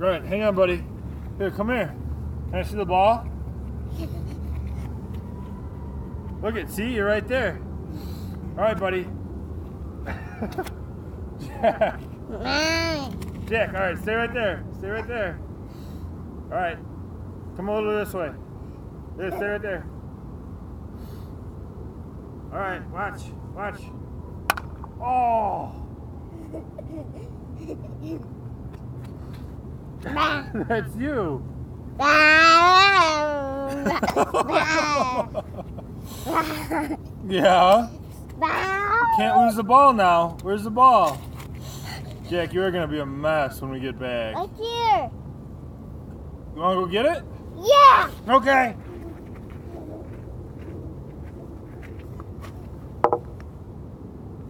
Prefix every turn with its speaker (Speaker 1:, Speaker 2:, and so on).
Speaker 1: Right, hang on, buddy. Here, come here. Can I see the ball? Look at, see, you're right there. All right, buddy. Jack. Jack, all right, stay right there. Stay right there. All right. Come a little this way. There, stay right there. All right, watch, watch. Oh! That's you. yeah. Can't lose the ball now. Where's the ball? Jack, you're gonna be a mess when we get back.
Speaker 2: Right here.
Speaker 1: You wanna go get it?
Speaker 2: Yeah.
Speaker 1: Okay.